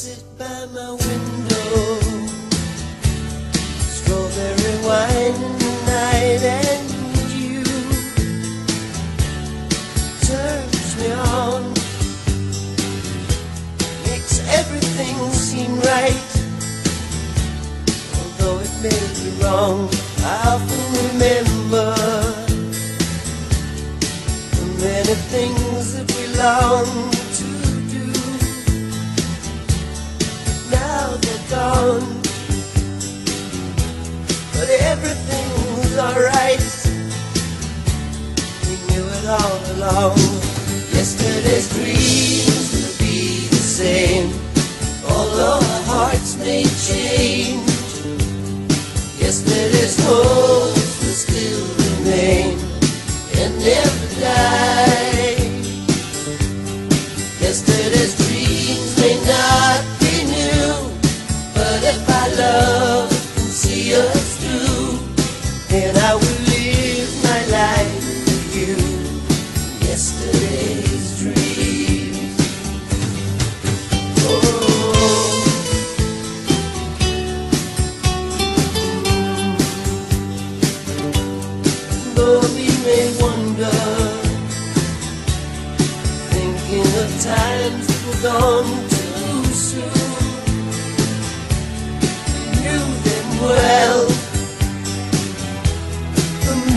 Sit by my window, strawberry wine in the night, and you. Turns me on, makes everything seem right, although it may be wrong. I often remember the many things that we long but everything's alright. We knew it all along. Yesterday's dreams will be the same, although our hearts may change. Yesterday's hopes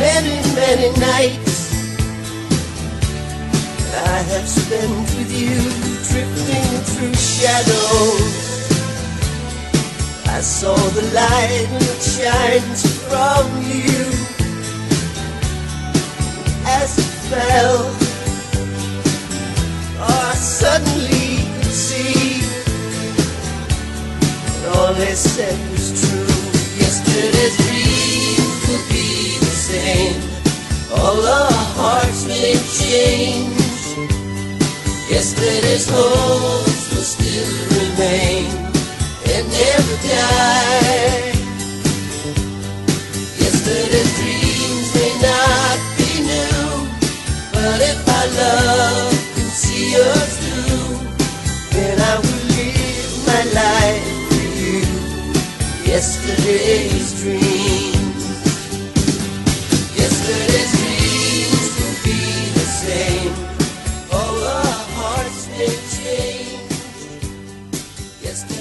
many, many nights I have spent with you, drifting through shadows. I saw the light that shines from you as it fell. Oh, I suddenly could see all they said was true. Yesterday's Yesterday's hopes will still remain and never die. Yesterday's dreams may not be new, but if our love can see us through, then I will live my life for you. Yesterday's dreams. Just